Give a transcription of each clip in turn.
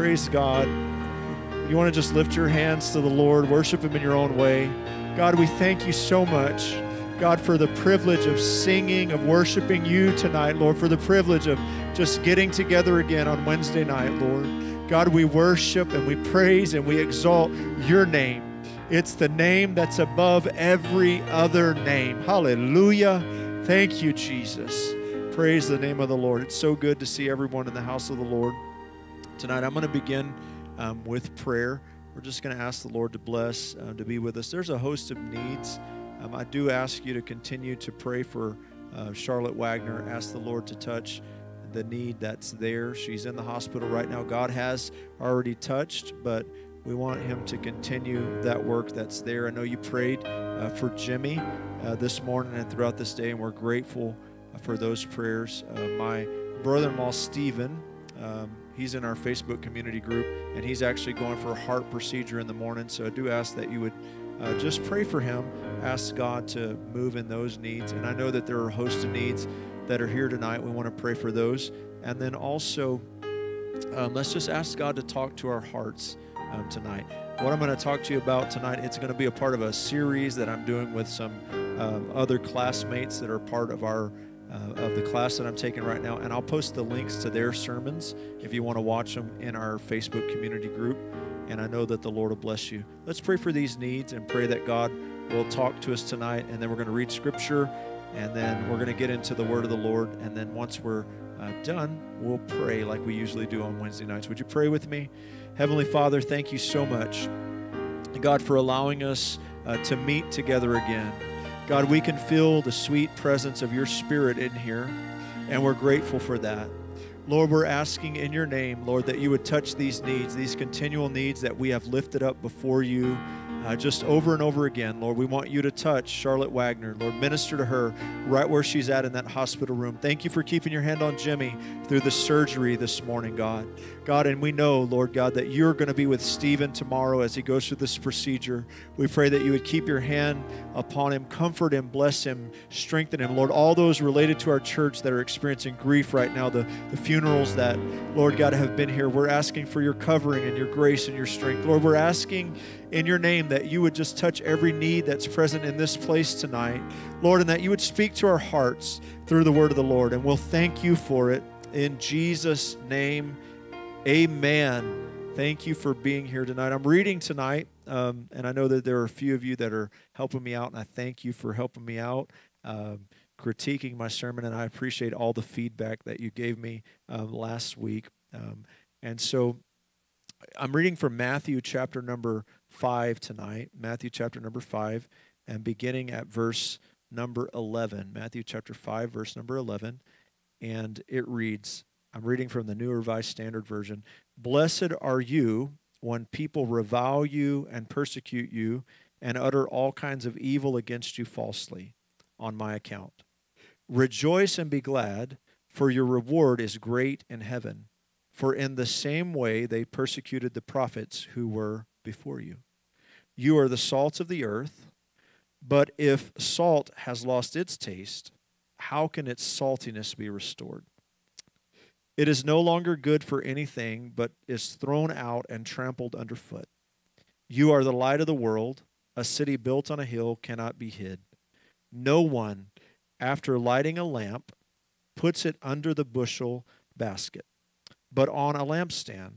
Praise God. You want to just lift your hands to the Lord, worship Him in your own way. God, we thank you so much. God, for the privilege of singing, of worshiping you tonight, Lord, for the privilege of just getting together again on Wednesday night, Lord. God, we worship and we praise and we exalt your name. It's the name that's above every other name. Hallelujah. Thank you, Jesus. Praise the name of the Lord. It's so good to see everyone in the house of the Lord. Tonight, I'm going to begin um, with prayer. We're just going to ask the Lord to bless, uh, to be with us. There's a host of needs. Um, I do ask you to continue to pray for uh, Charlotte Wagner. Ask the Lord to touch the need that's there. She's in the hospital right now. God has already touched, but we want Him to continue that work that's there. I know you prayed uh, for Jimmy uh, this morning and throughout this day, and we're grateful uh, for those prayers. Uh, my brother in law, Stephen, um, he's in our Facebook community group, and he's actually going for a heart procedure in the morning. So I do ask that you would uh, just pray for him. Ask God to move in those needs. And I know that there are a host of needs that are here tonight. We want to pray for those. And then also, um, let's just ask God to talk to our hearts um, tonight. What I'm going to talk to you about tonight, it's going to be a part of a series that I'm doing with some um, other classmates that are part of our uh, of the class that I'm taking right now, and I'll post the links to their sermons if you want to watch them in our Facebook community group. And I know that the Lord will bless you. Let's pray for these needs and pray that God will talk to us tonight, and then we're going to read Scripture, and then we're going to get into the Word of the Lord, and then once we're uh, done, we'll pray like we usually do on Wednesday nights. Would you pray with me? Heavenly Father, thank you so much, God, for allowing us uh, to meet together again. God, we can feel the sweet presence of your Spirit in here, and we're grateful for that. Lord, we're asking in your name, Lord, that you would touch these needs, these continual needs that we have lifted up before you uh, just over and over again. Lord, we want you to touch Charlotte Wagner. Lord, minister to her right where she's at in that hospital room. Thank you for keeping your hand on Jimmy through the surgery this morning, God. God, and we know, Lord God, that you're going to be with Stephen tomorrow as he goes through this procedure. We pray that you would keep your hand upon him, comfort him, bless him, strengthen him. Lord, all those related to our church that are experiencing grief right now, the, the funerals that, Lord God, have been here, we're asking for your covering and your grace and your strength. Lord, we're asking in your name that you would just touch every need that's present in this place tonight, Lord, and that you would speak to our hearts through the word of the Lord. And we'll thank you for it in Jesus' name. Amen. Thank you for being here tonight. I'm reading tonight, um, and I know that there are a few of you that are helping me out, and I thank you for helping me out. Um, critiquing my sermon, and I appreciate all the feedback that you gave me um, last week. Um, and so I'm reading from Matthew chapter number 5 tonight, Matthew chapter number 5, and beginning at verse number 11. Matthew chapter 5, verse number 11. And it reads I'm reading from the New Revised Standard Version Blessed are you when people revile you and persecute you and utter all kinds of evil against you falsely on my account. Rejoice and be glad, for your reward is great in heaven. For in the same way they persecuted the prophets who were before you. You are the salt of the earth, but if salt has lost its taste, how can its saltiness be restored? It is no longer good for anything, but is thrown out and trampled underfoot. You are the light of the world. A city built on a hill cannot be hid. No one, after lighting a lamp, puts it under the bushel basket, but on a lampstand,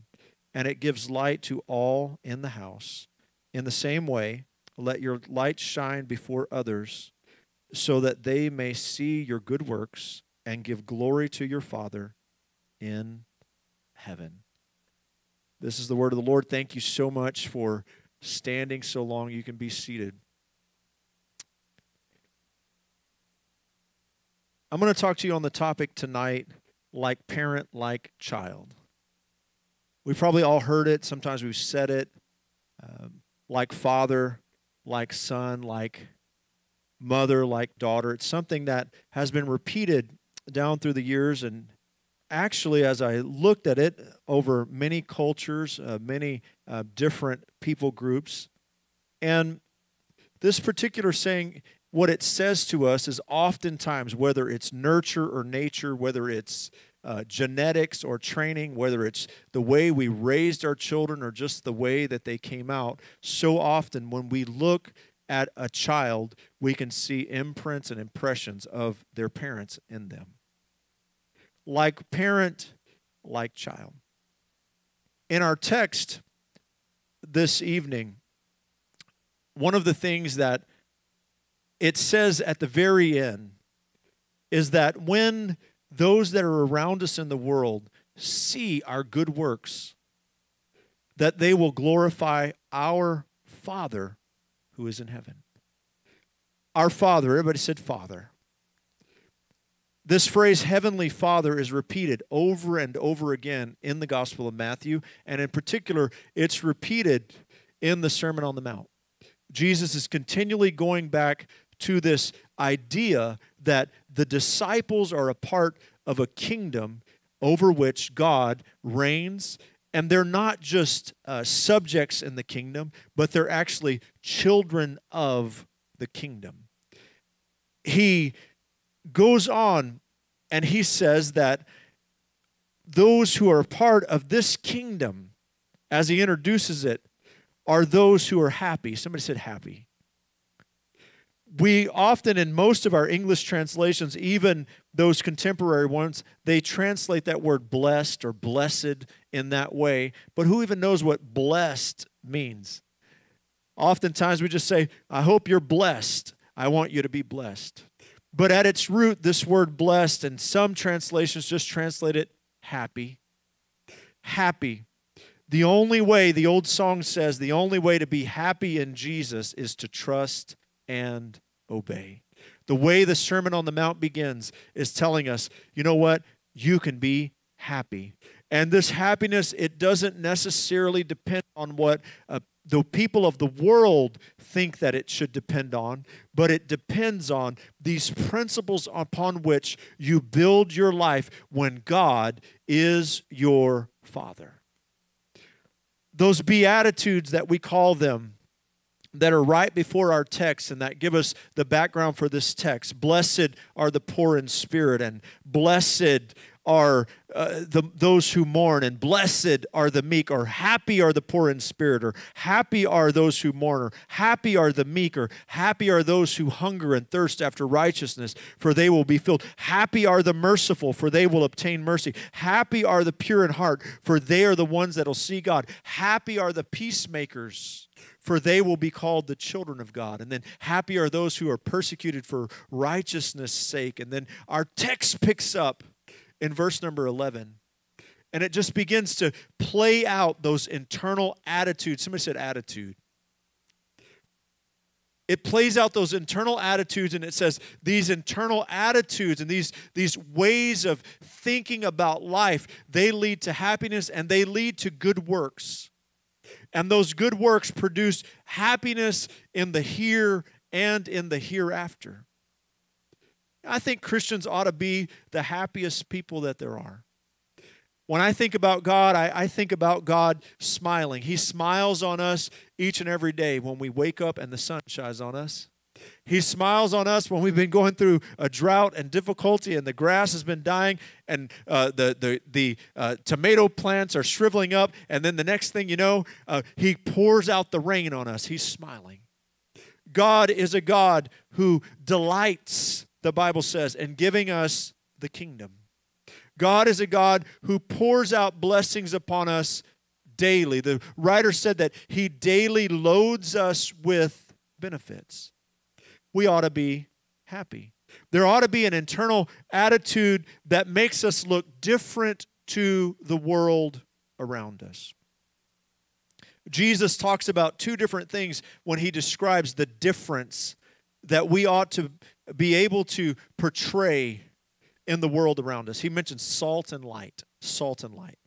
and it gives light to all in the house. In the same way, let your light shine before others, so that they may see your good works and give glory to your Father in heaven. This is the word of the Lord. Thank you so much for standing so long. You can be seated. I'm going to talk to you on the topic tonight like parent, like child. We probably all heard it. Sometimes we've said it. Um, like father, like son, like mother, like daughter. It's something that has been repeated down through the years. And actually, as I looked at it over many cultures, uh, many uh, different people groups, and this particular saying, what it says to us is oftentimes, whether it's nurture or nature, whether it's uh, genetics or training, whether it's the way we raised our children or just the way that they came out, so often when we look at a child, we can see imprints and impressions of their parents in them. Like parent, like child. In our text this evening, one of the things that it says at the very end is that when those that are around us in the world see our good works, that they will glorify our Father who is in heaven. Our Father, everybody said Father. This phrase, Heavenly Father, is repeated over and over again in the Gospel of Matthew, and in particular, it's repeated in the Sermon on the Mount. Jesus is continually going back to this idea that the disciples are a part of a kingdom over which God reigns. And they're not just uh, subjects in the kingdom, but they're actually children of the kingdom. He goes on and he says that those who are a part of this kingdom, as he introduces it, are those who are happy. Somebody said happy we often, in most of our English translations, even those contemporary ones, they translate that word blessed or blessed in that way. But who even knows what blessed means? Oftentimes we just say, I hope you're blessed. I want you to be blessed. But at its root, this word blessed, and some translations just translate it happy. Happy. The only way, the old song says, the only way to be happy in Jesus is to trust and obey. The way the Sermon on the Mount begins is telling us, you know what? You can be happy. And this happiness, it doesn't necessarily depend on what uh, the people of the world think that it should depend on, but it depends on these principles upon which you build your life when God is your Father. Those Beatitudes that we call them, that are right before our text and that give us the background for this text. Blessed are the poor in spirit, and blessed are uh, the, those who mourn, and blessed are the meek, or happy are the poor in spirit, or happy are those who mourn, or happy are the meek, or happy are those who hunger and thirst after righteousness, for they will be filled. Happy are the merciful, for they will obtain mercy. Happy are the pure in heart, for they are the ones that will see God. Happy are the peacemakers for they will be called the children of God. And then happy are those who are persecuted for righteousness' sake. And then our text picks up in verse number 11. And it just begins to play out those internal attitudes. Somebody said attitude. It plays out those internal attitudes and it says these internal attitudes and these, these ways of thinking about life, they lead to happiness and they lead to good works. And those good works produce happiness in the here and in the hereafter. I think Christians ought to be the happiest people that there are. When I think about God, I, I, think about God smiling. He smiles on us each and every day when we wake up and the sun shines on us. He smiles on us when we've been going through a drought and difficulty, and the grass has been dying, and uh, the the the uh, tomato plants are shriveling up, and then the next thing you know, uh, He pours out the rain on us. He's smiling. God is a God who delights, the Bible says, and giving us the kingdom. God is a God who pours out blessings upon us daily. The writer said that He daily loads us with benefits we ought to be happy. There ought to be an internal attitude that makes us look different to the world around us. Jesus talks about two different things when he describes the difference that we ought to be able to portray in the world around us. He mentions salt and light. Salt and light.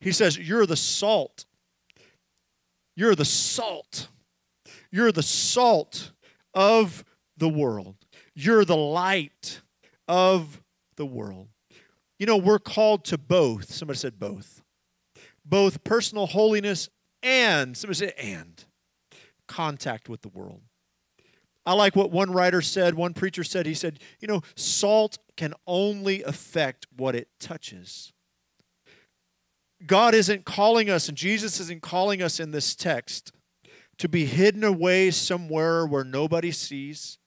He says, You're the salt. You're the salt. You're the salt of the world. You're the light of the world. You know, we're called to both. Somebody said both. Both personal holiness and, somebody said and, contact with the world. I like what one writer said, one preacher said. He said, You know, salt can only affect what it touches. God isn't calling us, and Jesus isn't calling us in this text to be hidden away somewhere where nobody sees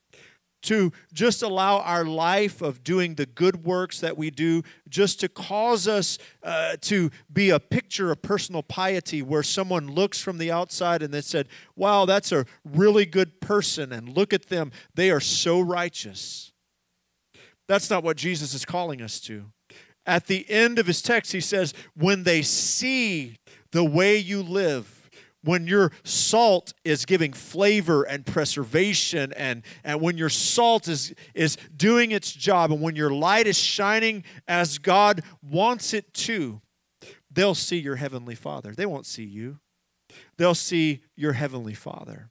to just allow our life of doing the good works that we do just to cause us uh, to be a picture of personal piety where someone looks from the outside and they said wow that's a really good person and look at them they are so righteous. That's not what jesus is calling us to. At the end of his text he says when they see the way you live when your salt is giving flavor and preservation and, and when your salt is, is doing its job and when your light is shining as god wants it to they'll see your heavenly father. They won't see you. They'll see your heavenly father.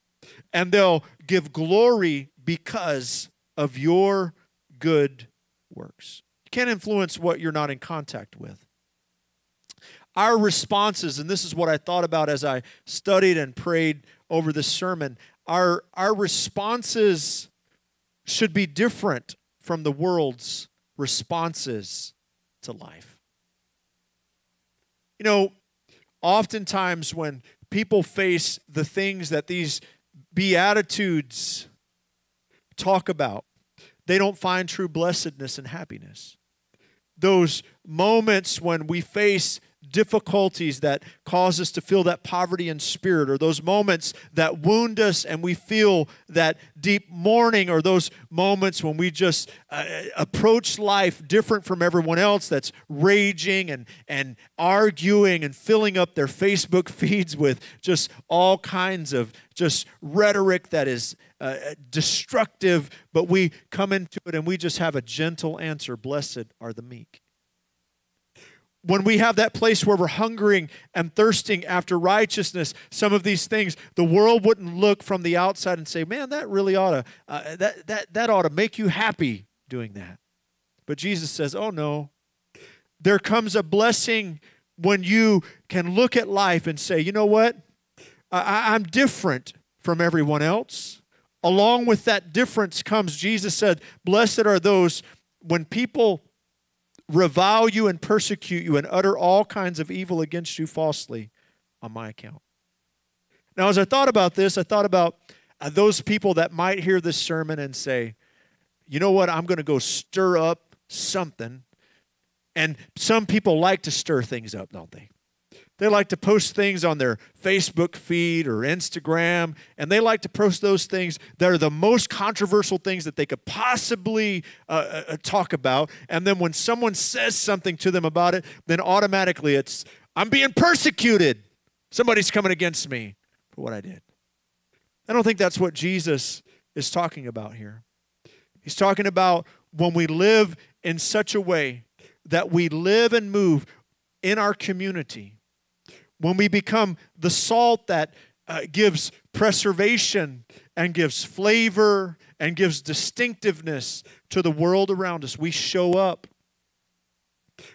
And they'll give glory because of your good works. You can't influence what you're not in contact with our responses, and this is what I thought about as I studied and prayed over this sermon, our, our responses should be different from the world's responses to life. You know, oftentimes when people face the things that these Beatitudes talk about, they don't find true blessedness and happiness. Those moments when we face difficulties that cause us to feel that poverty in spirit, or those moments that wound us and we feel that deep mourning, or those moments when we just uh, approach life different from everyone else that's raging and, and arguing and filling up their Facebook feeds with just all kinds of just rhetoric that is uh, destructive, but we come into it and we just have a gentle answer Blessed are the meek when we have that place where we're hungering and thirsting after righteousness, some of these things, the world wouldn't look from the outside and say, "Man, that really ought to uh, that that that ought to make you happy doing that." But Jesus says, "Oh no. There comes a blessing when you can look at life and say, "You know what? I, I'm different from everyone else." Along with that difference comes Jesus said, "Blessed are those when people revile you and persecute you and utter all kinds of evil against you falsely on my account. Now, as I thought about this, I thought about uh, those people that might hear this sermon and say, you know what, I'm going to go stir up something. And some people like to stir things up, don't they? They like to post things on their Facebook feed or Instagram, and they like to post those things that are the most controversial things that they could possibly uh, uh, uh, talk about. And then when someone says something to them about it, then automatically it's, I'm being persecuted. Somebody's coming against me for what I did. I don't think that's what Jesus is talking about here. He's talking about when we live in such a way that we live and move in our community when we become the salt that uh, gives preservation and gives flavor and gives distinctiveness to the world around us, we show up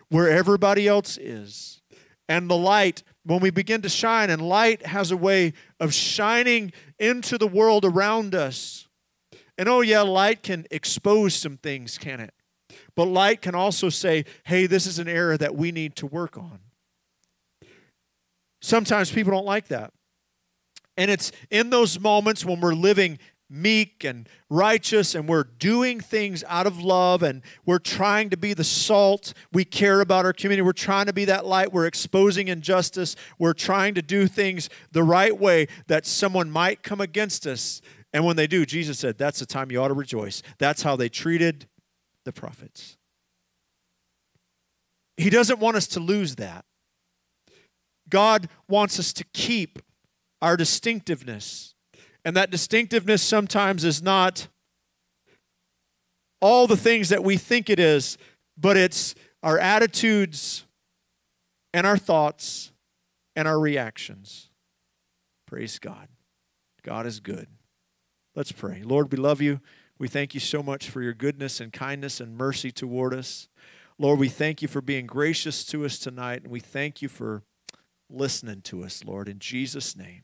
where everybody else is. And the light, when we begin to shine, and light has a way of shining into the world around us. And oh, yeah, light can expose some things, can it? But light can also say, hey, this is an area that we need to work on. Sometimes people don't like that. And it's in those moments when we're living meek and righteous and we're doing things out of love and we're trying to be the salt. We care about our community. We're trying to be that light. We're exposing injustice. We're trying to do things the right way that someone might come against us. And when they do, Jesus said, that's the time you ought to rejoice. That's how they treated the prophets. He doesn't want us to lose that. God wants us to keep our distinctiveness. And that distinctiveness sometimes is not all the things that we think it is, but it's our attitudes and our thoughts and our reactions. Praise God. God is good. Let's pray. Lord, we love you. We thank you so much for your goodness and kindness and mercy toward us. Lord, we thank you for being gracious to us tonight, and we thank you for listening to us, Lord, in Jesus' name.